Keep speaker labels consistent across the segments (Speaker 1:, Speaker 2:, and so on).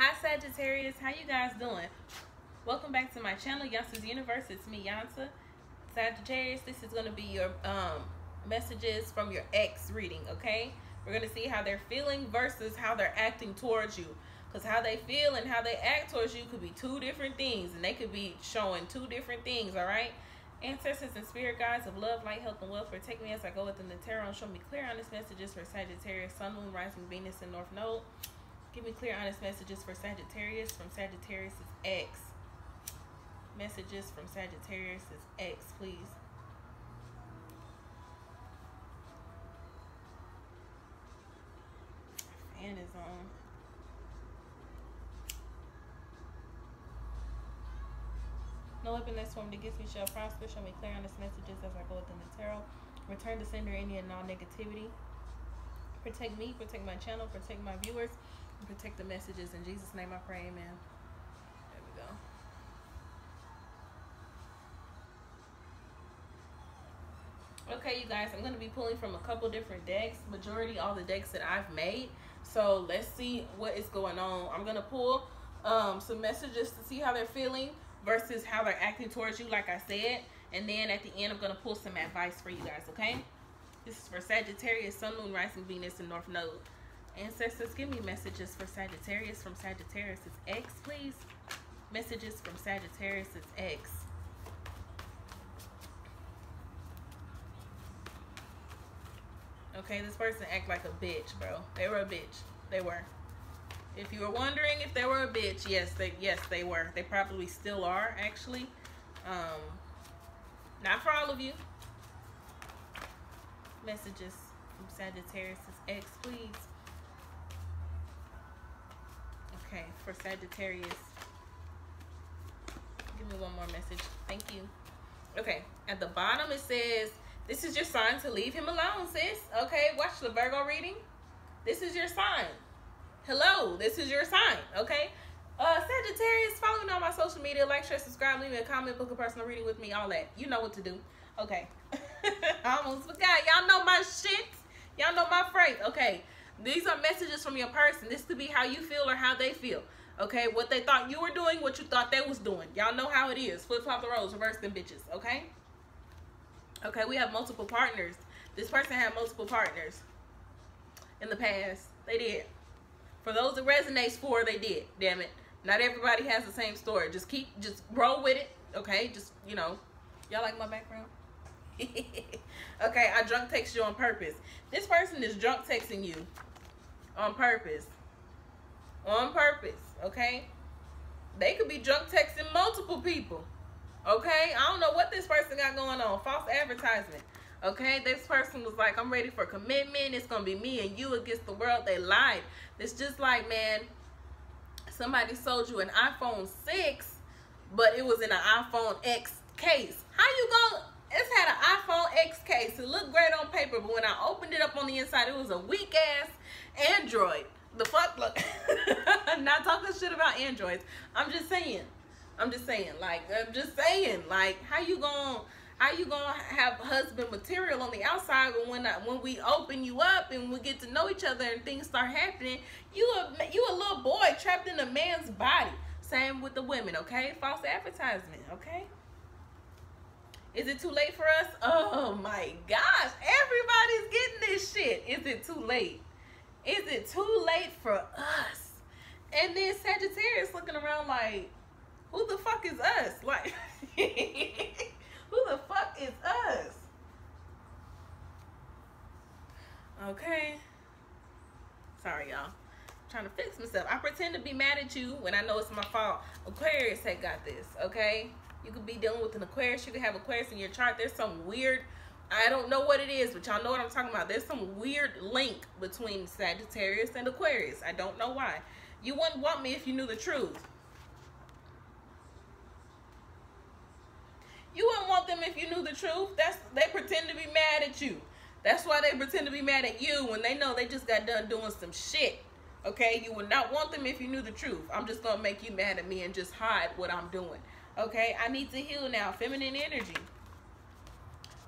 Speaker 1: Hi Sagittarius, how you guys doing? Welcome back to my channel, Yansa's Universe. It's me, Yansa. Sagittarius, this is going to be your um, messages from your ex reading, okay? We're going to see how they're feeling versus how they're acting towards you. Because how they feel and how they act towards you could be two different things. And they could be showing two different things, all right? Ancestors and spirit guides of love, light, health, and wealth, take me as I go within the tarot and show me clear, honest messages for Sagittarius, Sun, Moon, Rising, Venus, and North Node. Give me clear, honest messages for Sagittarius from Sagittarius' X. Messages from Sagittarius' X, please. Fan is on. No weapon that's formed against me shall prosper. Show me clear honest messages as I go within the tarot. Return to sender any and all negativity. Protect me, protect my channel, protect my viewers, protect the messages. In Jesus' name I pray, amen. There we go. Okay, you guys, I'm going to be pulling from a couple different decks. Majority all the decks that I've made. So let's see what is going on. I'm going to pull um, some messages to see how they're feeling versus how they're acting towards you, like I said. And then at the end, I'm going to pull some advice for you guys, okay? This is for Sagittarius, Sun, Moon, Rising, Venus, and North Node. Ancestors, give me messages for Sagittarius from Sagittarius' X, please. Messages from Sagittarius' X. Okay, this person act like a bitch, bro. They were a bitch. They were. If you were wondering if they were a bitch, yes, they yes they were. They probably still are, actually. Um, not for all of you. Messages from Sagittarius' X, please. Okay, for Sagittarius. Give me one more message. Thank you. Okay, at the bottom it says, this is your sign to leave him alone, sis. Okay, watch the Virgo reading. This is your sign. Hello, this is your sign, okay? Uh, Sagittarius, follow me on my social media, like, share, subscribe, leave me a comment, book a personal reading with me, all that. You know what to do. Okay. I almost forgot. Y'all know my shit. Y'all know my phrase. Okay. These are messages from your person. This could be how you feel or how they feel. Okay. What they thought you were doing, what you thought they was doing. Y'all know how it is. Flip flop the roles, reverse them bitches. Okay. Okay. We have multiple partners. This person had multiple partners in the past. They did. For those it resonates for, they did. Damn it. Not everybody has the same story. Just keep, just roll with it. Okay. Just, you know. Y'all like my background? okay, I drunk text you on purpose. This person is drunk texting you on purpose. On purpose, okay? They could be drunk texting multiple people. Okay? I don't know what this person got going on. False advertisement. Okay? This person was like, I'm ready for commitment. It's going to be me and you against the world. They lied. It's just like, man, somebody sold you an iPhone 6, but it was in an iPhone X case. How you going to it's had an iPhone X case. It looked great on paper, but when I opened it up on the inside, it was a weak ass Android. The fuck look. Not talking shit about Androids. I'm just saying. I'm just saying. Like I'm just saying. Like how you gonna how you gonna have husband material on the outside, but when I, when we open you up and we get to know each other and things start happening, you a you a little boy trapped in a man's body. Same with the women. Okay, false advertisement. Okay. Is it too late for us? Oh my gosh, everybody's getting this shit. Is it too late? Is it too late for us? And then Sagittarius looking around like, who the fuck is us? Like, who the fuck is us? Okay. Sorry, y'all. Trying to fix myself. I pretend to be mad at you when I know it's my fault. Aquarius had got this, okay? You could be dealing with an Aquarius. You could have Aquarius in your chart. There's some weird, I don't know what it is, but y'all know what I'm talking about. There's some weird link between Sagittarius and Aquarius. I don't know why. You wouldn't want me if you knew the truth. You wouldn't want them if you knew the truth. That's They pretend to be mad at you. That's why they pretend to be mad at you when they know they just got done doing some shit. Okay? You would not want them if you knew the truth. I'm just to make you mad at me and just hide what I'm doing. Okay, I need to heal now. Feminine energy.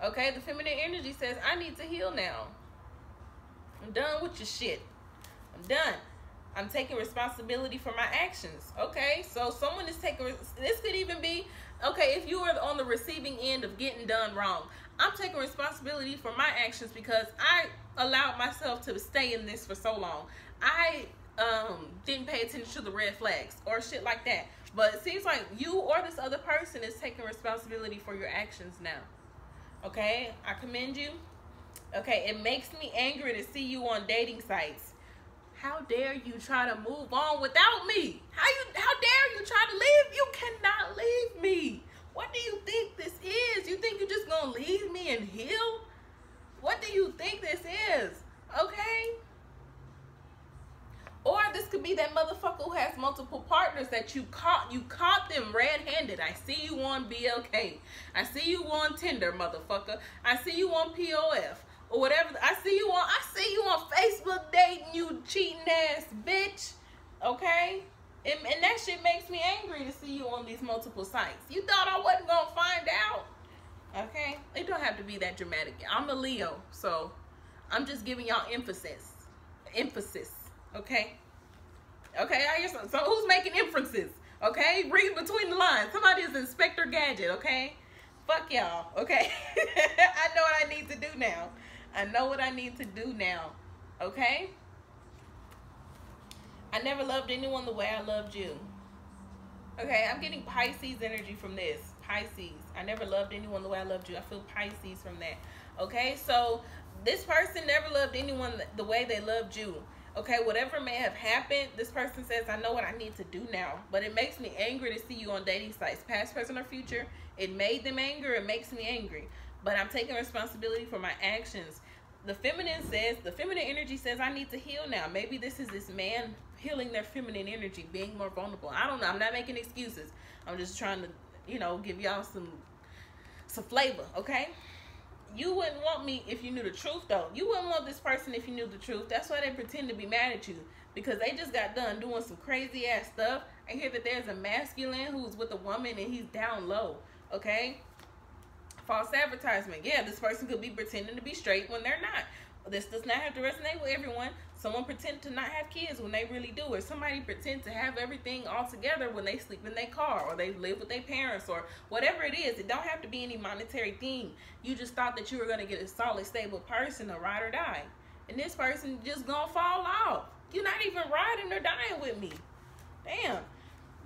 Speaker 1: Okay, the feminine energy says, I need to heal now. I'm done with your shit. I'm done. I'm taking responsibility for my actions. Okay, so someone is taking this could even be okay if you are on the receiving end of getting done wrong. I'm taking responsibility for my actions because I allowed myself to stay in this for so long. I um, didn't pay attention to the red flags or shit like that. But it seems like you or this other person is taking responsibility for your actions now. Okay, I commend you. Okay, it makes me angry to see you on dating sites. How dare you try to move on without me? How you how dare you try to leave? You cannot leave me. What do you think this is? You think you're just gonna leave me and heal? What do you think this is? Okay? Or this could be that motherfucker who has multiple partners that you caught you caught them red-handed. I see you on BLK. I see you on Tinder, motherfucker. I see you on POF or whatever. I see you on I see you on Facebook dating you cheating ass bitch. Okay? And, and that shit makes me angry to see you on these multiple sites. You thought I wasn't gonna find out. Okay? It don't have to be that dramatic. I'm a Leo, so I'm just giving y'all emphasis. Emphasis. Okay? Okay, I guess so who's making inferences? Okay? Read between the lines. Somebody is Inspector Gadget, okay? Fuck y'all, okay? I know what I need to do now. I know what I need to do now. Okay? I never loved anyone the way I loved you. Okay, I'm getting Pisces energy from this. Pisces. I never loved anyone the way I loved you. I feel Pisces from that. Okay, so this person never loved anyone the way they loved you. Okay, whatever may have happened, this person says, I know what I need to do now. But it makes me angry to see you on dating sites, past, present, or future. It made them angry. It makes me angry. But I'm taking responsibility for my actions. The feminine says, the feminine energy says, I need to heal now. Maybe this is this man healing their feminine energy, being more vulnerable. I don't know. I'm not making excuses. I'm just trying to, you know, give y'all some some flavor, okay? You wouldn't want me if you knew the truth though. You wouldn't want this person if you knew the truth. That's why they pretend to be mad at you. Because they just got done doing some crazy ass stuff. I hear that there's a masculine who's with a woman and he's down low. Okay? False advertisement. Yeah, this person could be pretending to be straight when they're not. This does not have to resonate with everyone. Someone pretend to not have kids when they really do, or somebody pretend to have everything all together when they sleep in their car, or they live with their parents, or whatever it is. It don't have to be any monetary thing. You just thought that you were gonna get a solid, stable person to ride or die, and this person just gonna fall off. You're not even riding or dying with me. Damn.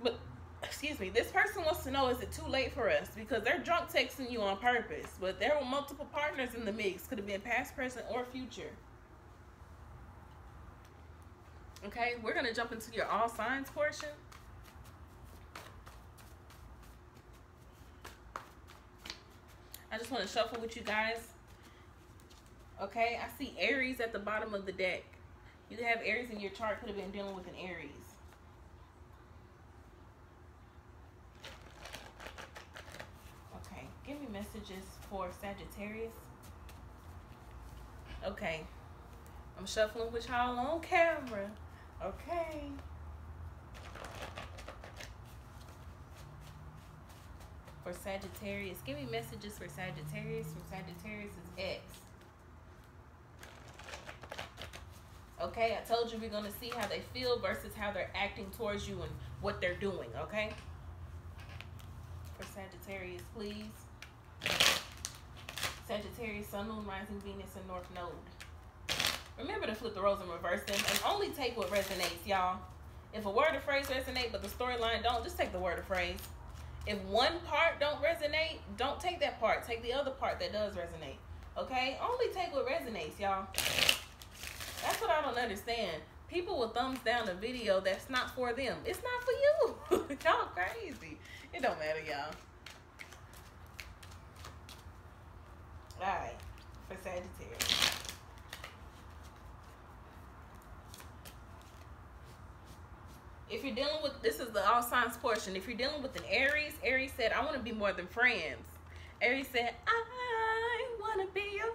Speaker 1: But excuse me, this person wants to know is it too late for us? Because they're drunk texting you on purpose. But there were multiple partners in the mix. Could have been past, present, or future. Okay, we're going to jump into your all signs portion. I just want to shuffle with you guys. Okay, I see Aries at the bottom of the deck. You have Aries in your chart, could have been dealing with an Aries. Okay, give me messages for Sagittarius. Okay, I'm shuffling with y'all on camera. Okay. For Sagittarius, give me messages for Sagittarius. From Sagittarius is X. Okay, I told you we're going to see how they feel versus how they're acting towards you and what they're doing, okay? For Sagittarius, please. Sagittarius, Sun, Moon, Rising, Venus, and North Node. Remember to flip the roles and reverse them and only take what resonates, y'all. If a word or phrase resonate but the storyline don't, just take the word or phrase. If one part don't resonate, don't take that part. Take the other part that does resonate. Okay? Only take what resonates, y'all. That's what I don't understand. People will thumbs down a video that's not for them. It's not for you. y'all crazy. It don't matter, y'all. Alright. For Sagittarius. if you're dealing with this is the all signs portion. If you're dealing with an aries aries said i want to be more than friends. Aries said i want to be your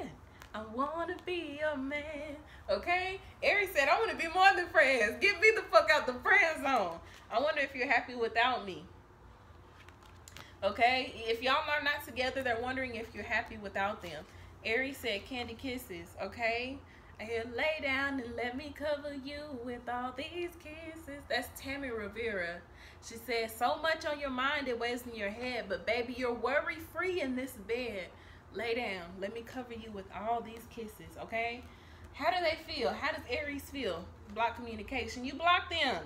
Speaker 1: man. I want to be your man. Okay? Aries said i want to be more than friends. Get me the fuck out the friend zone. I wonder if you're happy without me okay if y'all are not together they're wondering if you're happy without them aries said candy kisses okay hear lay down and let me cover you with all these kisses. That's Tammy Rivera. She said, so much on your mind it weighs in your head, but baby, you're worry free in this bed. Lay down. Let me cover you with all these kisses, okay? How do they feel? How does Aries feel? Block communication. You block them.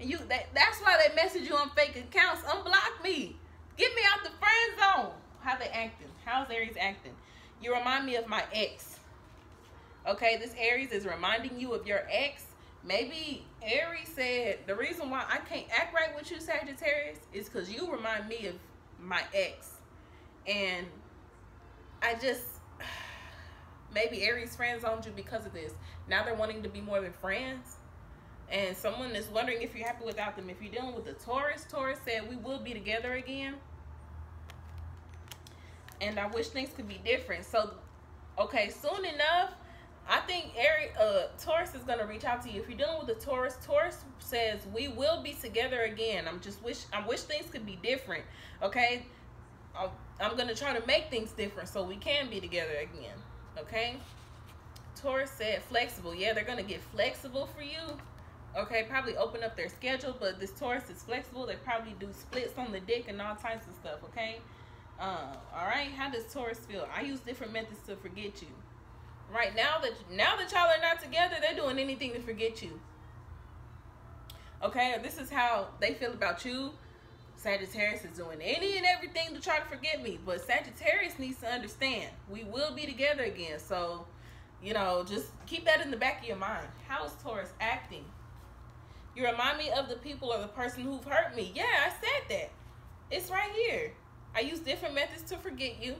Speaker 1: And you that, that's why they message you on fake accounts. Unblock me. Get me out the friend zone. How they acting? How's Aries acting? You remind me of my ex. Okay, this Aries is reminding you of your ex. Maybe Aries said the reason why I can't act right with you, Sagittarius, is because you remind me of my ex. And I just maybe Aries friend zoned you because of this. Now they're wanting to be more than friends. And someone is wondering if you're happy without them. If you're dealing with a Taurus, Taurus said we will be together again. And I wish things could be different. So, okay, soon enough, I think Aries, uh, Taurus is gonna reach out to you. If you're dealing with a Taurus, Taurus says we will be together again. I'm just wish I wish things could be different. Okay, I'm, I'm gonna try to make things different so we can be together again. Okay. Taurus said flexible. Yeah, they're gonna get flexible for you. Okay, probably open up their schedule, but this Taurus is flexible. They probably do splits on the dick and all types of stuff. Okay. Uh, all right. How does Taurus feel? I use different methods to forget you. Right now that now that y'all are not together, they're doing anything to forget you. Okay, this is how they feel about you. Sagittarius is doing any and everything to try to forget me, but Sagittarius needs to understand we will be together again. So, you know, just keep that in the back of your mind. How is Taurus? You remind me of the people or the person who've hurt me. Yeah, I said that. It's right here. I use different methods to forget you.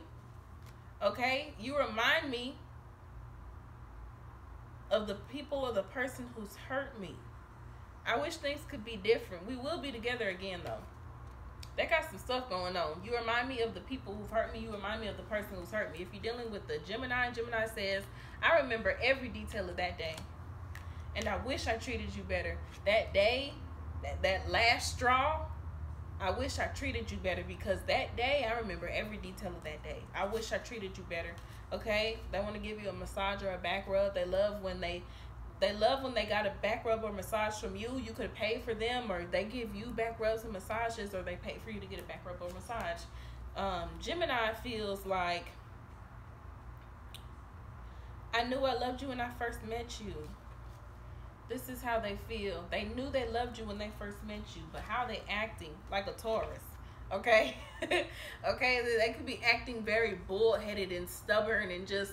Speaker 1: Okay? You remind me of the people or the person who's hurt me. I wish things could be different. We will be together again though. That got some stuff going on. You remind me of the people who've hurt me. You remind me of the person who's hurt me. If you're dealing with the Gemini, Gemini says, I remember every detail of that day. And I wish I treated you better. That day, that, that last straw, I wish I treated you better because that day, I remember every detail of that day. I wish I treated you better. Okay? They want to give you a massage or a back rub. They love when they they love when they got a back rub or massage from you. You could pay for them, or they give you back rubs and massages, or they pay for you to get a back rub or massage. Um, Gemini feels like I knew I loved you when I first met you. This is how they feel. They knew they loved you when they first met you, but how they acting like a Taurus. Okay, okay, they could be acting very bullheaded and stubborn and just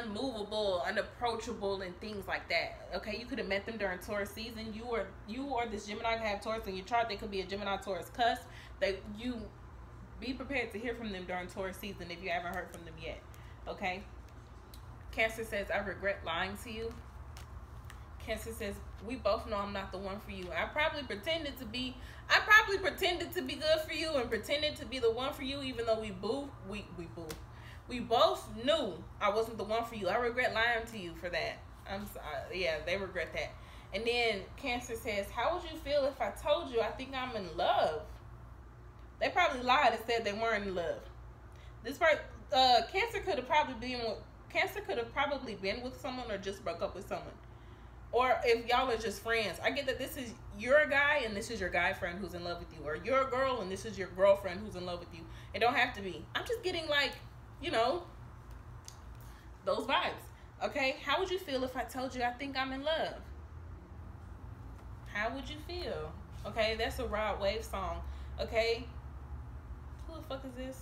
Speaker 1: unmovable, unapproachable, and things like that. Okay, you could have met them during Taurus season. You or you or this Gemini could have Taurus in your chart. They could be a Gemini Taurus cusp. They you be prepared to hear from them during Taurus season if you haven't heard from them yet. Okay. Cancer says, I regret lying to you. Cancer says, we both know I'm not the one for you. I probably pretended to be, I probably pretended to be good for you and pretended to be the one for you, even though we boo, we, we we both knew I wasn't the one for you. I regret lying to you for that. I'm sorry. Yeah, they regret that. And then Cancer says, How would you feel if I told you I think I'm in love? They probably lied and said they weren't in love. This part, uh, Cancer could have probably been with, Cancer could have probably been with someone or just broke up with someone. Or if y'all are just friends. I get that this is your guy and this is your guy friend who's in love with you. Or you're girl and this is your girlfriend who's in love with you. It don't have to be. I'm just getting like you know, those vibes. Okay, how would you feel if I told you I think I'm in love? How would you feel? Okay, that's a Rod Wave song. Okay, who the fuck is this?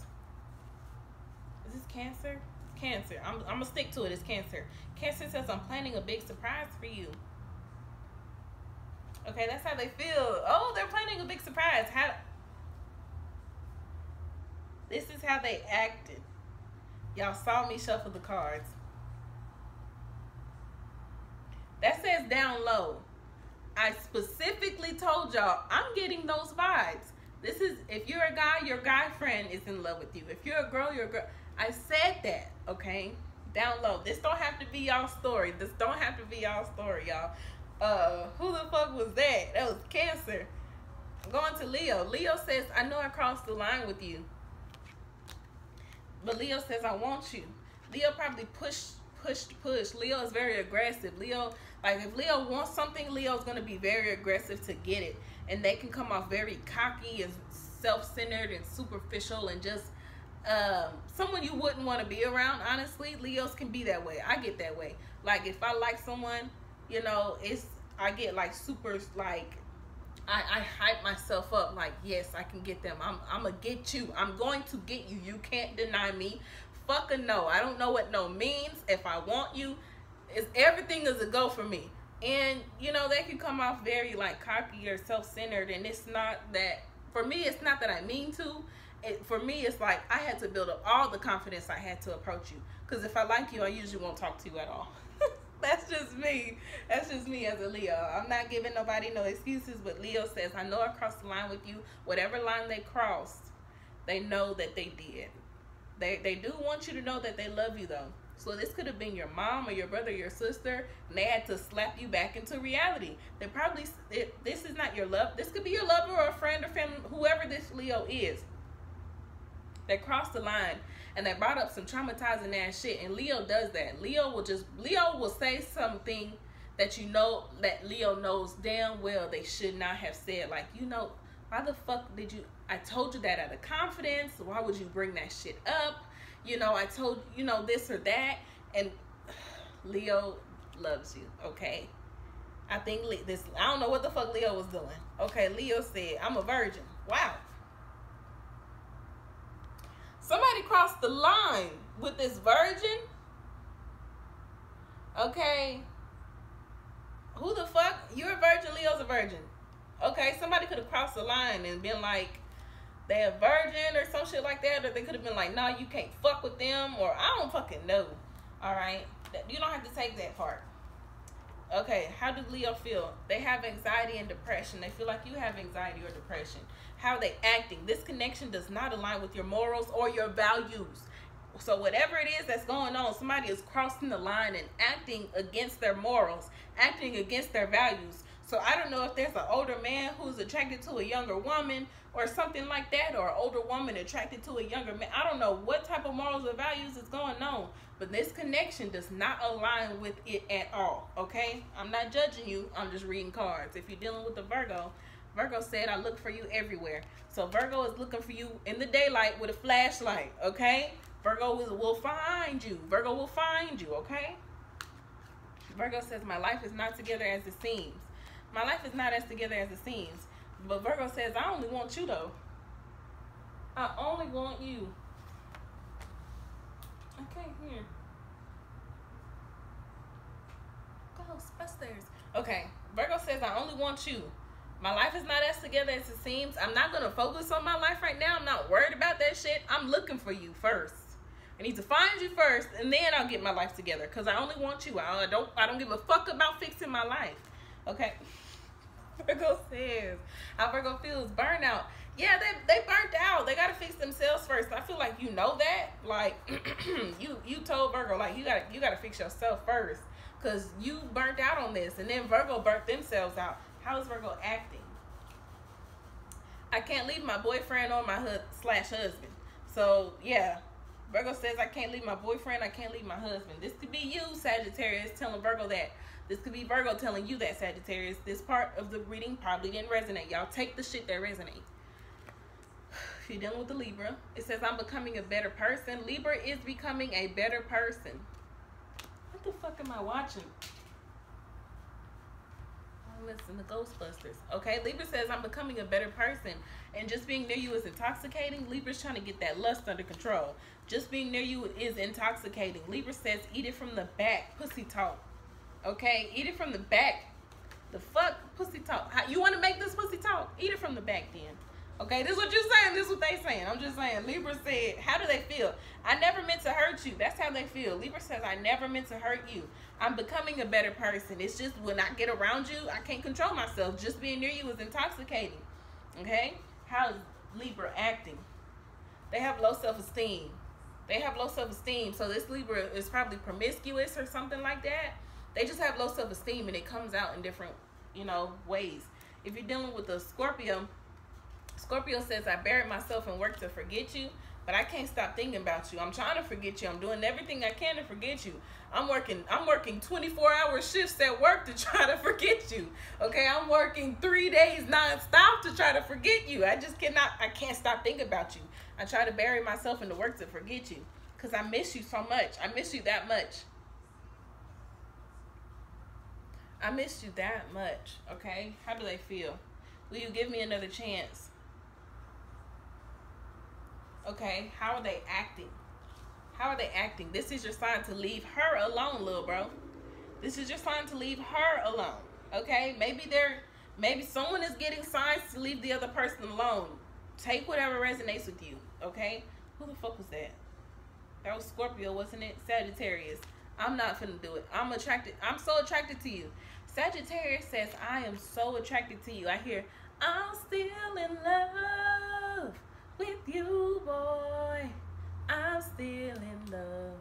Speaker 1: Is this Cancer? Cancer. I'm, I'm gonna stick to it. It's Cancer. Cancer says I'm planning a big surprise for you. Okay, that's how they feel. Oh, they're planning a big surprise. How? This is how they acted. Y'all saw me shuffle the cards. That says down low. I specifically told y'all I'm getting those vibes. This is if you're a guy, your guy friend is in love with you. If you're a girl, your girl. I said that, okay? Down low. This don't have to be y'all story. This don't have to be y'all story, y'all. Uh, who the fuck was that? That was Cancer. I'm going to Leo. Leo says, I know I crossed the line with you. But Leo says, I want you. Leo probably push push to push. Leo is very aggressive. Leo, like if Leo wants something, Leo's gonna be very aggressive to get it, and they can come off very cocky and self-centered and superficial and just um, someone you wouldn't want to be around. Honestly, Leos can be that way. I get that way. Like if I like someone, you know, it's I get like super like I, I hype myself up like yes I can get them I'm I'm gonna get you I'm going to get you you can't deny me fuck a no I don't know what no means if I want you is everything is a go for me and you know they can come off very like cocky or self-centered and it's not that for me it's not that I mean to it, for me it's like I had to build up all the confidence I had to approach you because if I like you I usually won't talk to you at all That's just me. That's just me as a Leo. I'm not giving nobody no excuses, but Leo says, I know I crossed the line with you. Whatever line they crossed, they know that they did. They, they do want you to know that they love you, though. So this could have been your mom or your brother or your sister, and they had to slap you back into reality. They probably, it, this is not your love. This could be your lover or a friend or family, whoever this Leo is. They crossed the line and they brought up some traumatizing ass shit. And Leo does that. Leo will just Leo will say something that you know that Leo knows damn well they should not have said. Like, you know, why the fuck did you I told you that out of confidence. Why would you bring that shit up? You know, I told you know this or that. And Leo loves you, okay? I think this I don't know what the fuck Leo was doing. Okay, Leo said, I'm a virgin. Wow. Somebody crossed the line with this virgin. Okay. Who the fuck? You're a virgin, Leo's a virgin. Okay, somebody could have crossed the line and been like, they a virgin or some shit like that. Or they could have been like, no, you can't fuck with them. Or I don't fucking know. All right. You don't have to take that part. Okay, how do Leo feel? They have anxiety and depression. They feel like you have anxiety or depression. How are they acting? This connection does not align with your morals or your values. So whatever it is that's going on, somebody is crossing the line and acting against their morals, acting against their values. So I don't know if there's an older man who's attracted to a younger woman or something like that, or an older woman attracted to a younger man. I don't know what type of morals or values is going on, but this connection does not align with it at all. Okay, I'm not judging you. I'm just reading cards. If you're dealing with a Virgo, Virgo said, I look for you everywhere. So Virgo is looking for you in the daylight with a flashlight. Okay, Virgo will, will find you. Virgo will find you. Okay. Virgo says, My life is not together as it seems. My life is not as together as it seems. But Virgo says, I only want you though. I only want you. Okay, here. Ghostbusters. Okay, Virgo says, I only want you. My life is not as together as it seems. I'm not going to focus on my life right now. I'm not worried about that shit. I'm looking for you first. I need to find you first, and then I'll get my life together. Cause I only want you. I don't. I don't give a fuck about fixing my life. Okay. Virgo says how Virgo feels burnout. Yeah, they they burnt out. They gotta fix themselves first. I feel like you know that. Like you you told Virgo like you gotta you gotta fix yourself first. Cause you burnt out on this, and then Virgo burnt themselves out. How is Virgo acting? I can't leave my boyfriend or my slash husband. So yeah, Virgo says I can't leave my boyfriend. I can't leave my husband. This could be you, Sagittarius, telling Virgo that this could be Virgo telling you that, Sagittarius. This part of the reading probably didn't resonate. Y'all take the shit that resonate. If you're dealing with the Libra, it says, I'm becoming a better person. Libra is becoming a better person. What the fuck am I watching? Listen to Ghostbusters. Okay, Libra says, I'm becoming a better person. And just being near you is intoxicating. Libra's trying to get that lust under control. Just being near you is intoxicating. Libra says, eat it from the back. Pussy talk. Okay, eat it from the back. The fuck pussy talk. How, you want to make this pussy talk? Eat it from the back then. Okay, this is what you're saying. This is what they saying. I'm just saying. Libra said, how do they feel? I never meant to hurt you. That's how they feel. Libra says, I never meant to hurt you. I'm becoming a better person. It's just when I get around you, I can't control myself. Just being near you is intoxicating. Okay? How is Libra acting? They have low self-esteem. They have low self-esteem. So this Libra is probably promiscuous or something like that they just have low self-esteem and it comes out in different you know ways if you're dealing with a scorpio scorpio says i buried myself and worked to forget you but I can't stop thinking about you. I'm trying to forget you. I'm doing everything I can to forget you. I'm working I'm working 24 hour shifts at work to try to forget you. Okay, I'm working three days nonstop to try to forget you. I just cannot I can't stop thinking about you. I try to bury myself in the work to forget you. Cause I miss you so much. I miss you that much. I missed you that much, okay? How do they feel? Will you give me another chance? Okay, how are they acting? How are they acting? This is your sign to leave her alone, little bro. This is your sign to leave her alone. Okay? Maybe they're maybe someone is getting signs to leave the other person alone. Take whatever resonates with you. Okay? Who the fuck was that? That was Scorpio, wasn't it? Sagittarius. I'm not finna do it. I'm attracted. I'm so attracted to you. Sagittarius says, I am so attracted to you. I hear, I'm still in love with you, boy. I'm still in love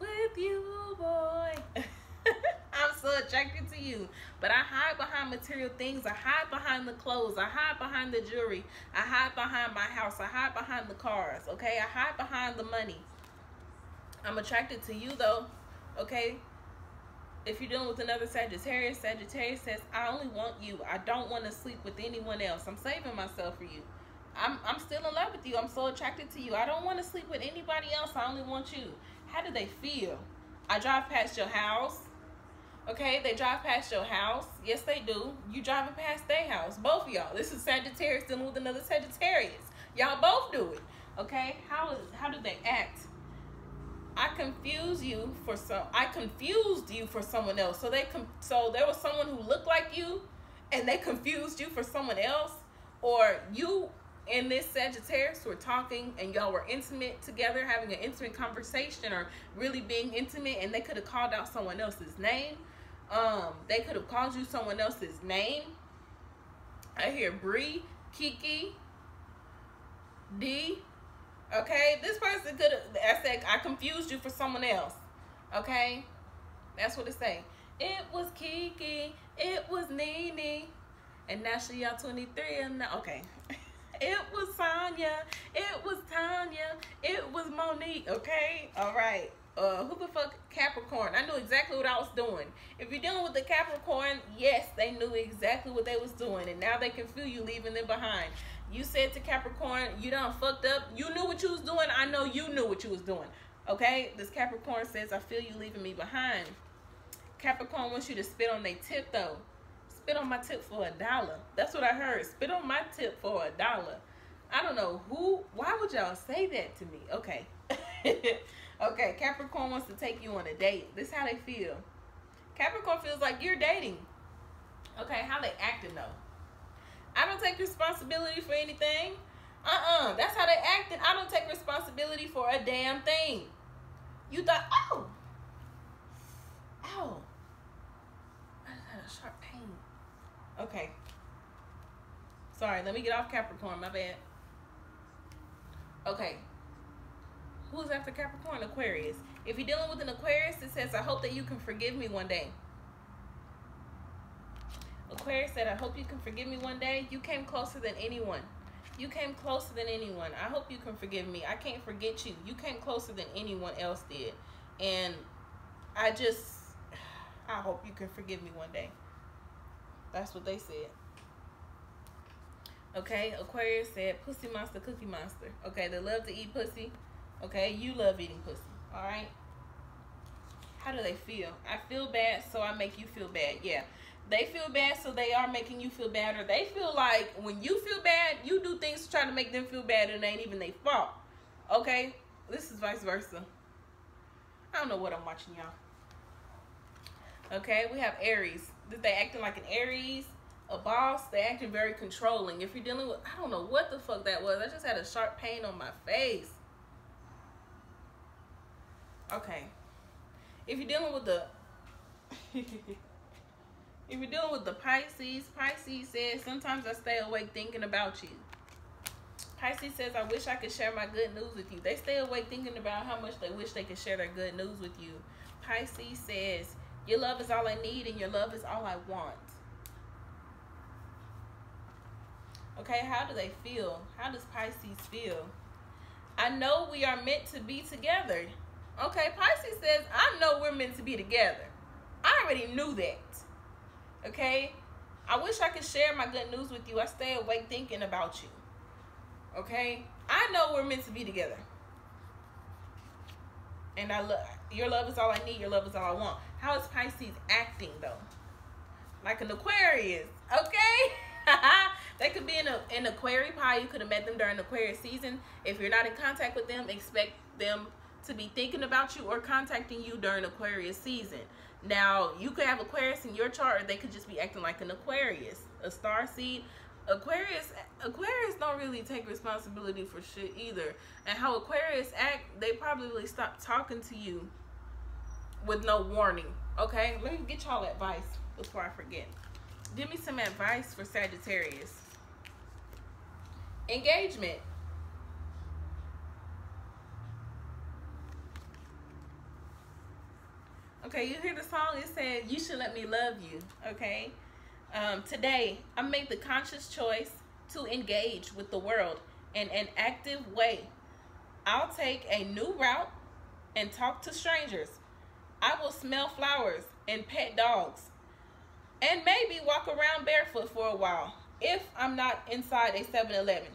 Speaker 1: with you, boy. I'm so attracted to you. But I hide behind material things. I hide behind the clothes. I hide behind the jewelry. I hide behind my house. I hide behind the cars. Okay? I hide behind the money. I'm attracted to you, though. Okay? If you're dealing with another Sagittarius, Sagittarius says, I only want you. I don't want to sleep with anyone else. I'm saving myself for you. I'm, I'm still in love with you. I'm so attracted to you. I don't want to sleep with anybody else. I only want you. How do they feel? I drive past your house. Okay, they drive past your house. Yes, they do. You driving past their house. Both of y'all. This is Sagittarius dealing with another Sagittarius. Y'all both do it. Okay, how is how do they act? I confuse you for some. I confused you for someone else. So they so there was someone who looked like you, and they confused you for someone else, or you and this Sagittarius were talking and y'all were intimate together, having an intimate conversation or really being intimate, and they could have called out someone else's name. Um, they could have called you someone else's name. I hear Bree, Kiki, D. Okay, this person could have. I said I confused you for someone else. Okay, that's what it say. It was Kiki. It was Nene. And now she y'all 23 and now, okay. It was Sonya. It was Tanya. It was Monique. Okay? All right. Uh, who the fuck Capricorn? I knew exactly what I was doing. If you're dealing with the Capricorn, yes, they knew exactly what they was doing, and now they can feel you leaving them behind. You said to Capricorn, you done fucked up. You knew what you was doing. I know you knew what you was doing. Okay? This Capricorn says, I feel you leaving me behind. Capricorn wants you to spit on their tip though spit on my tip for a dollar. That's what I heard. Spit on my tip for a dollar. I don't know who, why would y'all say that to me? Okay. okay, Capricorn wants to take you on a date. This is how they feel. Capricorn feels like you're dating. Okay, how they acting though? I don't take responsibility for anything. Uh-uh. That's how they acting. I don't take responsibility for a damn thing. You thought, oh. Oh. I a sharp. Okay. Sorry, let me get off Capricorn. My bad. Okay. Who's after Capricorn? Aquarius. If you're dealing with an Aquarius, it says, I hope that you can forgive me one day. Aquarius said, I hope you can forgive me one day. You came closer than anyone. You came closer than anyone. I hope you can forgive me. I can't forget you. You came closer than anyone else did. And I just, I hope you can forgive me one day. That's what they said. Okay, Aquarius said pussy monster, cookie monster. Okay, they love to eat pussy. Okay, you love eating pussy. All right. How do they feel? I feel bad, so I make you feel bad. Yeah. They feel bad, so they are making you feel bad. Or they feel like when you feel bad, you do things to try to make them feel bad and it ain't even their fault. Okay? This is vice versa. I don't know what I'm watching, y'all. Okay, we have Aries they acting like an Aries, a boss. They acting very controlling. If you're dealing with, I don't know what the fuck that was. I just had a sharp pain on my face. Okay. If you're dealing with the, if you're dealing with the Pisces, Pisces says, sometimes I stay awake thinking about you. Pisces says, I wish I could share my good news with you. They stay awake thinking about how much they wish they could share their good news with you. Pisces says, your love is all I need and your love is all I want. Okay, how do they feel? How does Pisces feel? I know we are meant to be together. Okay, Pisces says, I know we're meant to be together. I already knew that. Okay? I wish I could share my good news with you. I stay awake thinking about you. Okay? I know we're meant to be together. And I love your love is all I need, your love is all I want. How is Pisces acting though? Like an Aquarius. Okay? they could be in a in Aquarius pie. You could have met them during Aquarius season. If you're not in contact with them, expect them to be thinking about you or contacting you during Aquarius season. Now, you could have Aquarius in your chart, or they could just be acting like an Aquarius, a star seed. Aquarius Aquarius don't really take responsibility for shit either. And how Aquarius act, they probably stop talking to you with no warning. Okay, let me get y'all advice before I forget. Give me some advice for Sagittarius. Engagement. Okay, you hear the song? It said, You should let me love you. Okay. Um, today, I made the conscious choice to engage with the world in an active way. I'll take a new route and talk to strangers. I will smell flowers and pet dogs and maybe walk around barefoot for a while if I'm not inside a 7 Eleven.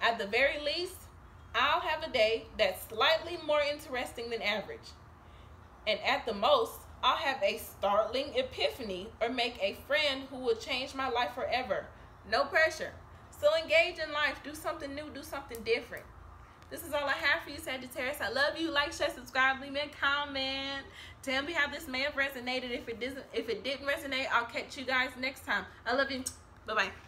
Speaker 1: At the very least, I'll have a day that's slightly more interesting than average. And at the most, I'll have a startling epiphany or make a friend who will change my life forever. No pressure. So engage in life. Do something new. Do something different. This is all I have for you, Sagittarius. I love you. Like, share, subscribe, leave me a comment. Tell me how this may have resonated. If it doesn't, if it didn't resonate, I'll catch you guys next time. I love you. Bye bye.